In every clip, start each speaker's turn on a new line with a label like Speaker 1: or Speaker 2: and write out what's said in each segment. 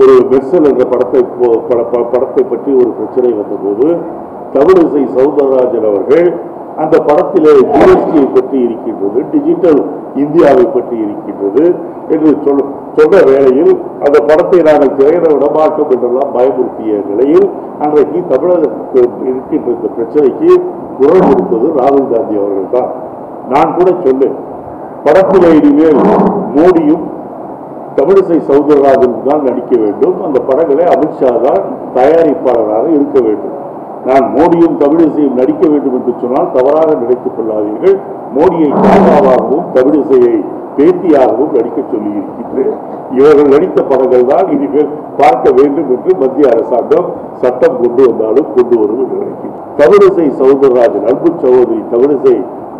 Speaker 1: ஒரு மெர்சல் என்ற படத்தை பட- படத்தை பற்றி ஒரு பிரச்சனை வந்தபோது தமிழிசை சவுந்தரராஜன் அவர்கள் அந்த படத்திலே ஜிஎஸ்டியை பற்றி இருக்கின்றது டிஜிட்டல் இந்தியாவை பற்றி இருக்கின்றது என்று சொல் சொன்ன வேளையில் அந்த படத்தை நாங்கள் திரையிட விடமாட்டோம் என்றெல்லாம் பயமுறுத்திய நிலையில் அன்றைக்கு தமிழகத்துக்கு இருக்கின்ற இந்த பிரச்சனைக்கு குரல் கொடுத்தது ராகுல் காந்தி அவர்கள் தான். நான் கூட சொன்னேன் படத்திலே இனிமேல் மோடியும் தமிழிசை சவுந்தரராஜன் தான் நடிக்க வேண்டும். அந்த படங்களை அமித்ஷா தான் தயாரிப்பாளராக இருக்க வேண்டும். நான் மோடியும் தமிழிசையும் நடிக்க வேண்டும் என்று சொன்னால் தவறாக நினைத்துக் கொள்ளாதீர்கள். மோடியை தாத்தாவாகவும் தமிழிசையை பேத்தியாகவும் நடிக்க சொல்லி இருக்கின்றேன் இவர்கள் நடித்த படங்கள் தான் இனிமேல் பார்க்க வேண்டும் என்று மத்திய அரசாங்கம் சட்டம் கொண்டு வந்தாலும் கொண்டு வரும் என்று நினைக்கிறேன். தமிழிசை சௌந்தரராஜன் அன்பு சகோதரி தமிழிசை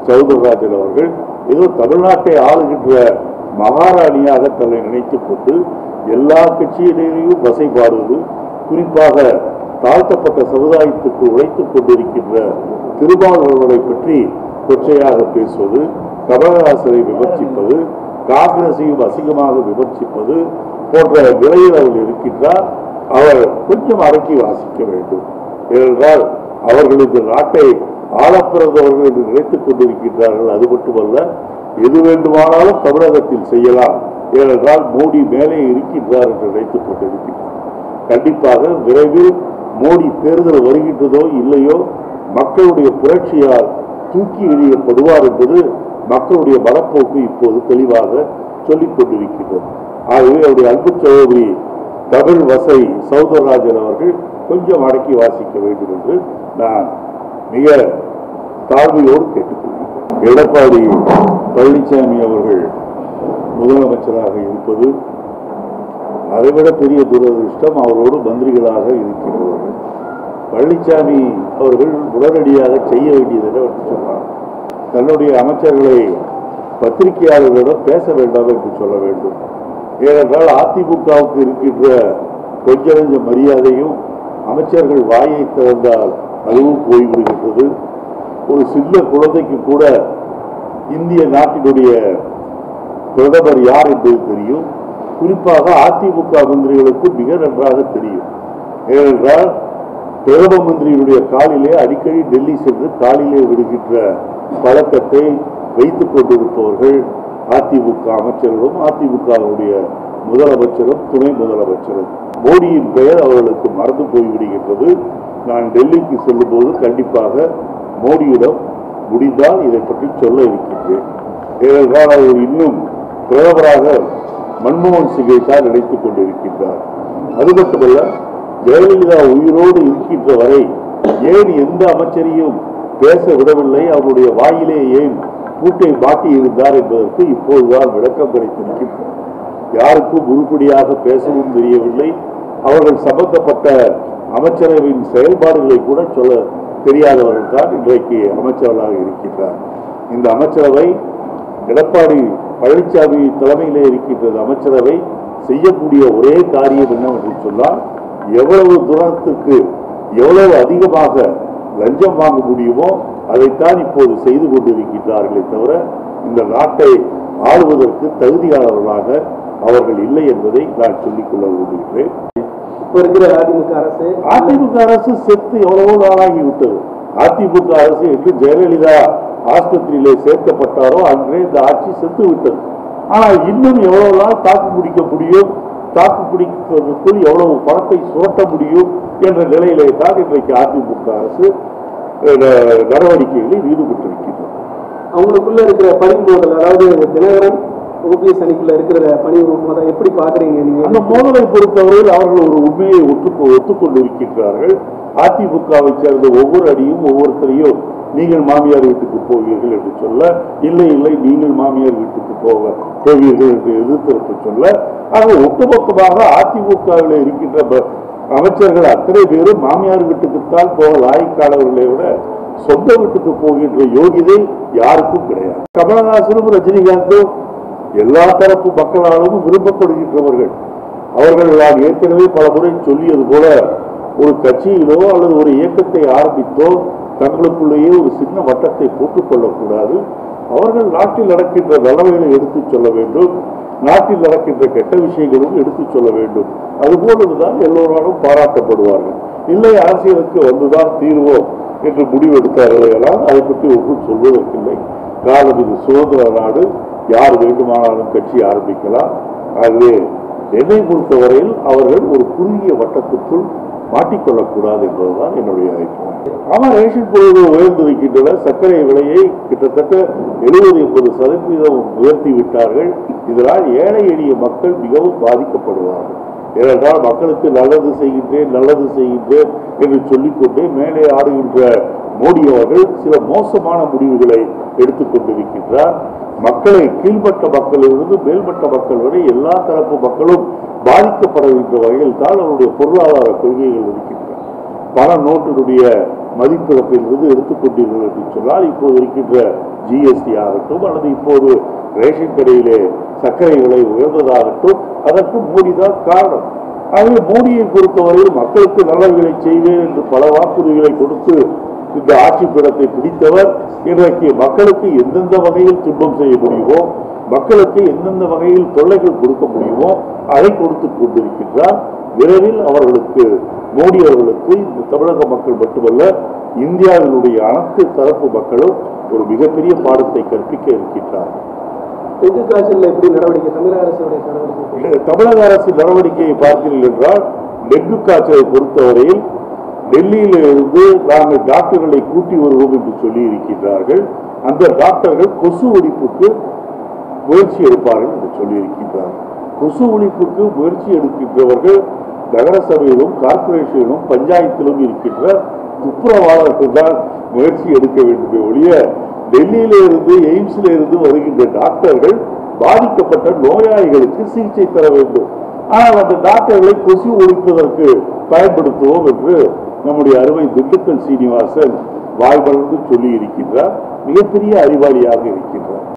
Speaker 1: சௌந்தரராஜன் அவர்கள் ஏதோ தமிழ்நாட்டை ஆளுகின்ற மகாராணியாக தன்னை நினைத்துக் கொண்டு எல்லா வசை வசைபாடுவது குறிப்பாக தாழ்த்தப்பட்ட சமுதாயத்துக்கு உழைத்துக் கொண்டிருக்கின்ற திருமாவளவனை பற்றி கொச்சையாக பேசுவது கமலஹாசனை விமர்சிப்பது காங்கிரஸையும் அசிங்கமாக விமர்சிப்பது போன்ற நிலையில் அவர் இருக்கின்றார். அவர் கொஞ்சம் அடக்கி வாசிக்க வேண்டும். ஏனென்றால் அவர்கள் இந்த நாட்டை ஆளப்பிறந்தவர்கள் என்று நினைத்துக் கொண்டிருக்கின்றார்கள். அது மட்டுமல்ல எது வேண்டுமானாலும் தமிழகத்தில் செய்யலாம். ஏனென்றால் மோடி மேலே இருக்கின்றார் என்று நினைத்துக் கொண்டிருக்கின்றார் கண்டிப்பாக விரைவில் மோடி தேர்தல் வருகின்றதோ இல்லையோ மக்களுடைய புரட்சியால் தூக்கி எறியப்படுவார் என்பது மக்களுடைய மனப்போக்கு இப்போது தெளிவாக சொல்லிக் கொண்டிருக்கின்றது. ஆகவே அவருடைய அன்பு சகோதரி தமிழ் வசை சௌந்தரராஜன் அவர்கள் கொஞ்சம் அடக்கி வாசிக்க வேண்டும் என்று நான் மிக தாழ்மையோடு கேட்டுக்கொள்கிறேன். எடப்பாடி பழனிசாமி அவர்கள் முதலமைச்சராக இருப்பது அதைவிட பெரிய துரதிருஷ்டம் அவரோடு மந்திரிகளாக இருக்கின்றவர்கள் பழனிசாமி அவர்கள் உடனடியாக செய்ய வேண்டியது சொன்னார் தன்னுடைய அமைச்சர்களை பத்திரிகையாளர்களிடம் பேச வேண்டாம் என்று சொல்ல வேண்டும். ஏனென்றால் அதிமுகவுக்கு இருக்கின்ற கொஞ்ச நெஞ்ச மரியாதையும் அமைச்சர்கள் வாயை திறந்தால் அதுவும் போய்விடுகின்றது. ஒரு சின்ன குழந்தைக்கு கூட இந்திய நாட்டினுடைய பிரதமர் யார் என்பது தெரியும். குறிப்பாக அதிமுக மந்திரிகளுக்கு மிக நன்றாக தெரியும். ஏனென்றால் பிரதம மந்திரியினுடைய காலிலே அடிக்கடி டெல்லி சென்று காலிலே விடுகின்ற பழக்கத்தை வைத்துக் கொண்டிருப்பவர்கள் அதிமுக அமைச்சர்களும் அதிமுகவுடைய முதலமைச்சரும் துணை முதலமைச்சரும். மோடியின் பெயர் அவர்களுக்கு மறந்து போய்விடுகின்றது. நான் டெல்லிக்கு செல்லும்போது கண்டிப்பாக மோடியிடம் முடிந்தால் இதை பற்றி சொல்ல இருக்கின்றேன். ஏனென்றால் அவர் இன்னும் பிரதமராக மன்மோகன் சிங்கை தான் நினைத்துக் கொண்டிருக்கின்றார். அது மட்டுமல்ல ஜெயலலிதா உயிரோடு இருக்கின்ற வரை ஏன் எந்த அமைச்சரையும் பேச விடவில்லை? அவருடைய வாயிலே ஏன் பூட்டை மாட்டி இருந்தார் என்பதற்கு இப்போதுதான் விளக்கம் கிடைத்திருக்கின்றது. யாருக்கும் உருப்படியாக பேசவும் தெரியவில்லை. அவர்கள் சம்பந்தப்பட்ட அமைச்சரவையின் செயல்பாடுகளை கூட சொல்ல தெரியாதவர்கள் தான் இன்றைக்கு அமைச்சர்களாக இருக்கின்றார். இந்த அமைச்சரவை எடப்பாடி பழனிசாமி தலைமையிலே இருக்கின்றது. அமைச்சரவை செய்யக்கூடிய ஒரே காரியம் என்னவென்று சொன்னால் எவ்வளவு தூரத்துக்கு எவ்வளவு அதிகமாக லஞ்சம் வாங்க முடியுமோ அதைத்தான் இப்போது செய்து கொண்டிருக்கின்றார்களே தவிர இந்த நாட்டை ஆளுவதற்கு தகுதியாளர்களாக அவர்கள் இல்லை என்பதை நான் சொல்லிக்கொள்ள விரும்புகிறேன்
Speaker 2: இருக்கிற அதிமுக அரசு?
Speaker 1: அதிமுக அரசு செத்து எவ்வளவோ நாளாகி விட்டது அதிமுக அரசு என்று ஜெயலலிதா ஆஸ்பத்திரியிலே சேர்க்கப்பட்டாரோ அன்றே இந்த ஆட்சி செத்து விட்டது. ஆனால் இன்னும் எவ்வளவு நாள் தாக்கு பிடிக்க முடியும்? தாக்கு பிடிப்பதற்குள் எவ்வளவு பணத்தை சுரட்ட முடியும் என்ற நிலையிலே தான் இன்றைக்கு அதிமுக அரசு நடவடிக்கைகளில் ஈடுபட்டிருக்கின்றது
Speaker 2: அவங்களுக்குள்ள இருக்கிற பணிமோதல் அதாவது தினகரன் ஓபிஎஸ் அணிக்குள்ள இருக்கிற பணி மோதல் எப்படி பாக்குறீங்க நீங்க?
Speaker 1: அந்த மோதலை பொறுத்தவரையில் அவர்கள் ஒரு உண்மையை ஒத்துக்கொ ஒத்துக்கொண்டிருக்கின்றார்கள். அதிமுகவை சேர்ந்த ஒவ்வொரு அடியும் ஒவ்வொருத்தரையும் நீங்கள் மாமியார் வீட்டுக்கு போவீர்கள் என்று சொல்ல இல்லை இல்லை நீங்கள் மாமியார் வீட்டுக்கு போக போவீர்கள் என்று எதிர்த்திருப்பு சொல்ல ஆக ஒட்டுமொத்தமாக அதிமுகவில் இருக்கின்ற அமைச்சர்கள் அத்தனை பேரும் மாமியார் வீட்டுக்குத்தான் போக லாய்க்காளர்களை விட சொந்த வீட்டுக்கு போகின்ற யோகிதை யாருக்கும் கிடையாது. கமலஹாசனும் ரஜினிகாந்தும் எல்லா தரப்பு மக்களாலும் விரும்பப்படுகின்றவர்கள். அவர்கள் நான் ஏற்கனவே பல முறை சொல்லியது போல ஒரு கட்சியிலோ அல்லது ஒரு இயக்கத்தை ஆரம்பித்தோ தங்களுக்குள்ளேயே ஒரு சின்ன வட்டத்தை போட்டுக்கொள்ளக்கூடாது. அவர்கள் நாட்டில் நடக்கின்ற நிலைமைகளை எடுத்துச் சொல்ல வேண்டும். நாட்டில் நடக்கின்ற கெட்ட விஷயங்களும் எடுத்துச் சொல்ல வேண்டும். அதுபோலதுதான் எல்லோராலும் பாராட்டப்படுவார்கள். இல்லை அரசியலுக்கு வந்துதான் தீர்வோம் என்று முடிவெடுத்தார்களால் அதை பற்றி ஒன்றும் சொல்வதற்கில்லை. காலம் இது சுதந்திர நாடு. யார் வேண்டுமானாலும் கட்சி ஆரம்பிக்கலாம். ஆகவே என்னை பொறுத்தவரையில் அவர்கள் ஒரு குறுகிய வட்டத்துக்குள் மாட்டிக்கொள்ளக்கூடாது என்பதுதான் என்னுடைய அபிப்பிராயம். ஆனால் ரேஷன் பொருள்கள் உயர்ந்திருக்கின்றன சர்க்கரை விலையை கிட்டத்தட்ட எழுபது எண்பது சதவீதம் உயர்த்தி விட்டார்கள். இதனால் ஏழை எளிய மக்கள் மிகவும் பாதிக்கப்படுவார்கள். ஏனென்றால் மக்களுக்கு நல்லது செய்கின்றேன் நல்லது செய்கின்றேன் என்று சொல்லிக்கொண்டே மேலே ஆடுகின்ற மோடி அவர்கள் சில மோசமான முடிவுகளை எடுத்துக் கொண்டிருக்கின்றார். மக்களை கீழ்பட்ட மக்களிலிருந்து மேல்பட்ட மக்கள் வரை எல்லா தரப்பு மக்களும் பாதிக்கப்படுகின்ற வகையில் தான் அவருடைய பொருளாதார கொள்கைகள் இருக்கின்றன. பண நோட்டினுடைய மதிப்பிழப்பிலிருந்து எடுத்துக்கொண்டீர்கள் என்று சொன்னால் இப்போது இருக்கின்ற ஜிஎஸ்டி ஆகட்டும் அல்லது இப்போது ரேஷன் கடையிலே சர்க்கரை விலை உயர்ந்ததாகட்டும் அதற்கு மோடி தான் காரணம். ஆகவே மோடியை பொறுத்தவரையில் மக்களுக்கு நல்லவைகளை செய்வேன் என்று பல வாக்குறுதிகளை கொடுத்து இந்த ஆட்சி பீடத்தை பிடித்தவர் இன்றைக்கு மக்களுக்கு எந்தெந்த வகையில் துன்பம் செய்ய முடியுமோ மக்களுக்கு எந்தெந்த வகையில் தொல்லைகள் கொடுக்க முடியுமோ அதை கொடுத்து கொண்டிருக்கின்றார். விரைவில் அவர்களுக்கு மோடி அவர்களுக்கு இந்த தமிழக மக்கள் மட்டுமல்ல இந்தியாவினுடைய அனைத்து தரப்பு மக்களும் ஒரு மிகப்பெரிய பாடத்தை கற்பிக்க இருக்கின்றார்.
Speaker 2: தமிழக அரசுடைய நடவடிக்கை?
Speaker 1: இந்த தமிழக அரசு நடவடிக்கையை பார்த்தீர்கள் என்றால் டெங்கு காய்ச்சலை பொறுத்தவரையில் டெல்லியில இருந்து நாங்கள் டாக்டர்களை கூட்டி வருவோம் என்று சொல்லி இருக்கின்றார்கள் அந்த டாக்டர்கள் கொசு ஒழிப்புக்கு முயற்சி எடுப்பார்கள் என்று சொல்லி இருக்கின்றார்கள் கொசு ஒழிப்புக்கு முயற்சி எடுக்கின்றவர்கள் நகர சபையிலும் கார்பரேஷனிலும் பஞ்சாயத்திலும் இருக்கின்ற துப்புரவாளர்கள் தான் முயற்சி எடுக்க வேண்டுமே ஒழிய டெல்லியில இருந்து எய்ம்ஸ்ல இருந்து வருகின்ற டாக்டர்கள் பாதிக்கப்பட்ட நோயாளிகளுக்கு சிகிச்சை தர வேண்டும். ஆனால் அந்த டாக்டர்களை கொசு ஒழிப்பதற்கு பயன்படுத்துவோம் என்று நம்முடைய அருமை திண்டுக்கல் சீனிவாசன் வாய் சொல்லி இருக்கின்றார் மிகப்பெரிய அறிவாளியாக இருக்கின்றார்.